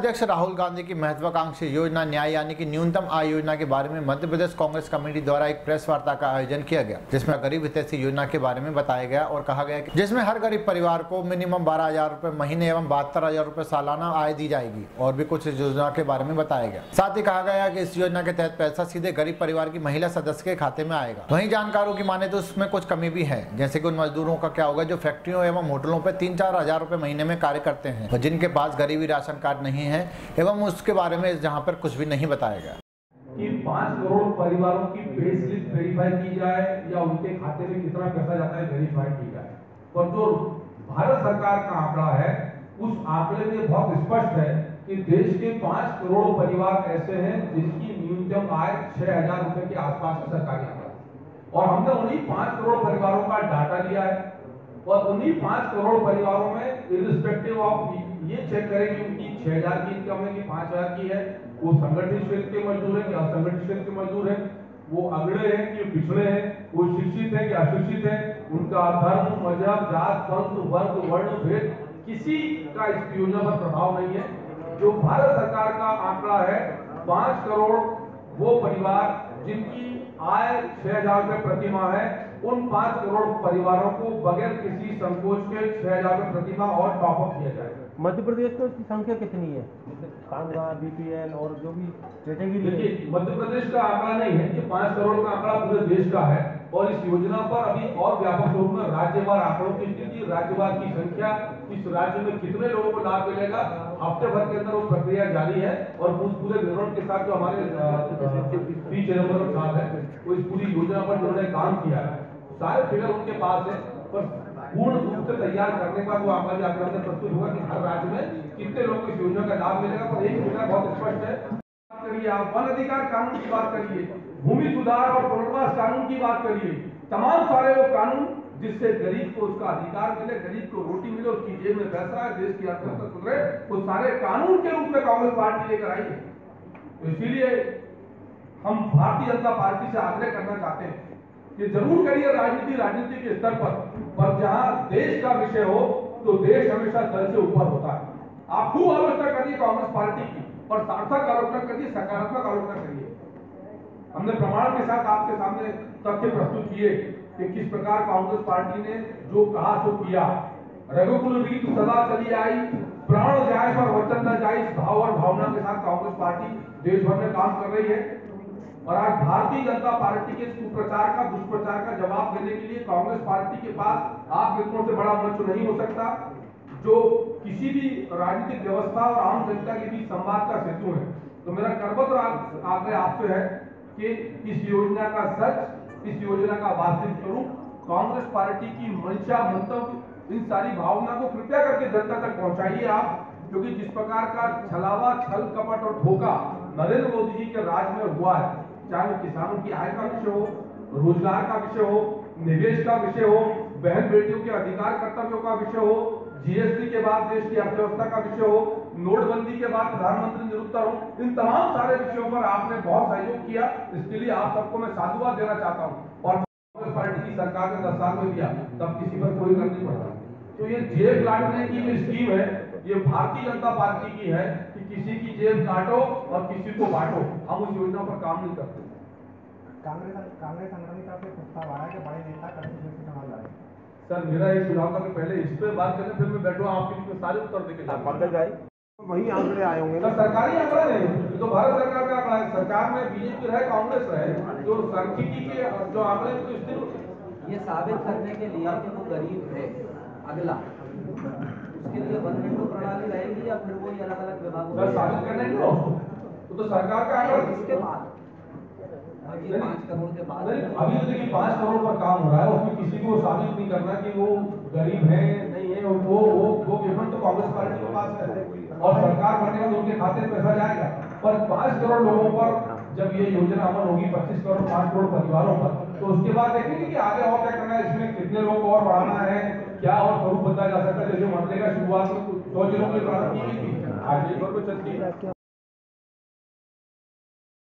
अध्यक्ष राहुल गांधी की महत्वाकांक्षी योजना, न्याय यानी कि न्यूनतम आय योजना के बारे में मध्य प्रदेश कांग्रेस कमेटी द्वारा एक प्रेस वार्ता का आयोजन किया गया, जिसमें गरीब हितैषी योजना के बारे में बताया गया और कहा गया कि जिसमें हर गरीब परिवार को मिनिमम बारह हज़ार रूपए महीने एवं बहत्तर हज़ार रूपए सालाना आय दी जाएगी और भी कुछ योजना के बारे में बताया गया। साथ ही कहा गया की इस योजना के तहत पैसा सीधे गरीब परिवार की महिला सदस्य के खाते में आएगा। वही जानकारों की माने तो उसमें कुछ कमी भी है, जैसे की उन मजदूरों का क्या होगा जो फैक्ट्रियों एवं होटलों पर तीन चार हज़ार रूपए महीने में कार्य करते हैं जिनके पास गरीबी राशन कार्ड नहीं है एवं उसके बारे में जहाँ पर कुछ भी नहीं बताया गया। कि पाँच करोड़ परिवारों की पे वेरीफाई की जाए या उनके खाते में कितना पैसा जाता है वेरीफाई की जाए। पर जो भारत सरकार का आंकड़ा है, उस आंकड़े में बहुत स्पष्ट है कि देश के पाँच करोड़ परिवार ऐसे हैं जिनकी न्यूनतम आय छह हज़ार रुपए के आसपास है सरकारी आंकड़ा। और हमने उन्हीं पाँच करोड़ परिवारों का डाटा लिया है। और उन्हीं पाँच करोड़ परिवारों में इरिस्पेक्टिव ऑफ़ ये चेक करें कि उनकी छह हज़ार की इनकम है कि पाँच हज़ार की है? वो संगठित क्षेत्र के मजदूर है कि असंगठित क्षेत्र के मजदूर है? वो अगड़े हैं कि पिछड़े हैं? वो शिक्षित है कि अशिक्षित है? उनका धर्म, मज़हब, जात, पंथ, वर्ग, वर्ण, भेद किसी का इस योजना पर प्रभाव नहीं है। जो भारत सरकार का आंकड़ा है, पाँच करोड़ वो परिवार जिनकी आय छह हज़ार रुपए प्रति माह है, उन पाँच करोड़ परिवारों को बगैर किसी संकोच के छह हज़ार रुपए प्रति माह और टॉपअप किया जाएगा। मध्य प्रदेश में उसकी संख्या कितनी है? कांगड़ा, बीपीएल और जो भी कैटेगरी मध्य प्रदेश का आंकड़ा नहीं है, ये पाँच करोड़ का आंकड़ा पूरे देश का है और इस योजना पर अभी और व्यापक रूप में राज्यवार आंकड़ों की स्थिति, राज्यवार की संख्या, इस राज्य में कितने लोगों को लाभ मिलेगा, हफ़्ते भर के अंदर वो प्रक्रिया जारी है और उस पूरे विवरण के साथ जो हमारे पी चिदम्बरम है, वो इस पूरी योजना पर जिन्होंने काम किया है। सारे फिगर उनके पास है, पर पूर्ण रूप से तैयार करने का वो आंकड़ा आंकड़ा में प्रस्तुत होगा कि हर राज्य में कितने लोगों को इस योजना का लाभ मिलेगा। पर एक योजना बहुत स्पष्ट है। करिए आप वन अधिकार कानून की बात करिए, भूमि सुधार और पुनर्वास कानून की बात करिए, तमाम सारे वो कानून जिससे गरीब को उसका अधिकार मिले, गरीब को रोटी मिले, उसकी जेब में पैसा है, देश की अर्थव्यवस्था सुधरे, वो सारे कानून के रूप में कांग्रेस पार्टी लेकर आई है। तो इसीलिए हम भारतीय जनता पार्टी से आग्रह करना चाहते हैं कि ज़रूर करिए राजनीति राजनीति के स्तर पर। पर जहाँ देश का विषय हो तो देश हमेशा दल से ऊपर होता है। आप खूब आलोचना करिए कांग्रेस पार्टी की और सार्थक आलोचना करिए, सकारात्मक आलोचना करिए। हमने प्रमाण के साथ आपके सामने तथ्य प्रस्तुत किए कि किस प्रकार कांग्रेस पार्टी ने जो कहा, सो किया। रघुकुल रीत सदा चली आई, प्राण जाए पर वचन न जाए भाव और भावना के साथ कांग्रेस पार्टी देश भर में काम कर रही है। और आज भारतीय जनता पार्टी के कुप्रचार का, दुष्प्रचार का जवाब देने के लिए कांग्रेस पार्टी के पास आप मित्रों से बड़ा मंच नहीं हो सकता, जो किसी भी राजनीतिक व्यवस्था और आम जनता के बीच संवाद का सेतु है। तो मेरा कर्मत्र आग्रह आपसे है कि इस योजना का सच, इस योजना का वास्तविक स्वरूप कांग्रेस पार्टी की मंशा, मंतव्य, इन सारी भावना को कृपया करके जनता तक पहुंचाइए आप, क्योंकि जिस प्रकार का छलावा, छल, कपट और धोखा नरेंद्र मोदी जी के राज में हुआ है चाहे किसानों की आय का विषय हो, रोज़गार का विषय हो, निवेश का विषय हो, बहन बेटियों के अधिकार कर्तव्यों का विषय हो जीएसटी के बाद देश की अर्थव्यवस्था का विषय हो, नोटबंदी के बाद प्रधानमंत्री निरुत्तर हो, इन तमाम सारे विषयों पर आपने बहुत सहयोग किया। इसके लिए आप सबको मैं साधुवाद देना चाहता हूँ। और कांग्रेस पार्टी की सरकार ने दस साल में दिया, तब किसी पर कोई कर नहीं। पड़ता तो ये जेब लाटने की जो स्कीम है, ये भारतीय जनता पार्टी की है किसी की जेब काटो और किसी को बांटो। हम उस योजना पर काम नहीं करते। कांग्रेस कांग्रेस संगठन की तरफ़ से प्रस्ताव बड़े नेता कड़ी से चुनाव लड़े सर मेरा एक सुझाव था कि पहले इस पे बात करें फिर मैं बैठूँ आपके लिए सारे उत्तर देके पंकज भाई वही आंकड़े आए होंगे। सर सरकारी आंकड़ा नहीं तो भारत सरकार का आंकड़ा है। सरकार में बीजेपी रहे कांग्रेस रहे जो सांख्यिकी के जो आंकड़े तो स्थिर ये साबित करने के लिए कि वो गरीब है। अगला। उसके लिए वन विंडो प्रणाली रहेगी या फिर वो अलग अलग विभागों सर में? साबित करने के तो, तो सरकार का आंकड़ा इसके बाद। पाँच करोड़ के बाद। अभी तो देखिए पाँच करोड़ पर काम हो रहा है उसमें किसी को साबित नहीं करना कि वो गरीब है नहीं है और वो वो वो पेमेंट तो कांग्रेस पार्टी के पास है और सरकार बनेगा तो उनके खाते में पैसा जाएगा। पर पाँच करोड़ लोगों पर जब ये योजना अमल होगी पच्चीस करोड़ पाँच करोड़ परिवारों पर तो उसके बाद देखेंगे कि आगे और क्या करना है, इसमें कितने लोग और बढ़ाना है, क्या और स्वरूप बदला जा सकता है, जैसे का शुरुआत सौ जिलों की प्रारंभ की थी। आज एक और